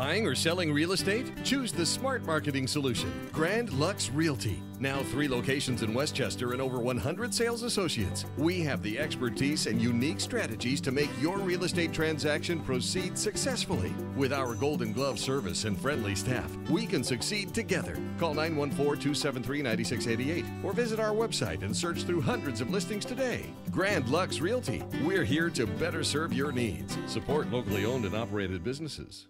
Buying or selling real estate? Choose the smart marketing solution, Grand Lux Realty. Now, three locations in Westchester and over 100 sales associates. We have the expertise and unique strategies to make your real estate transaction proceed successfully. With our Golden Glove service and friendly staff, we can succeed together. Call 914 273 9688 or visit our website and search through hundreds of listings today. Grand Lux Realty. We're here to better serve your needs. Support locally owned and operated businesses.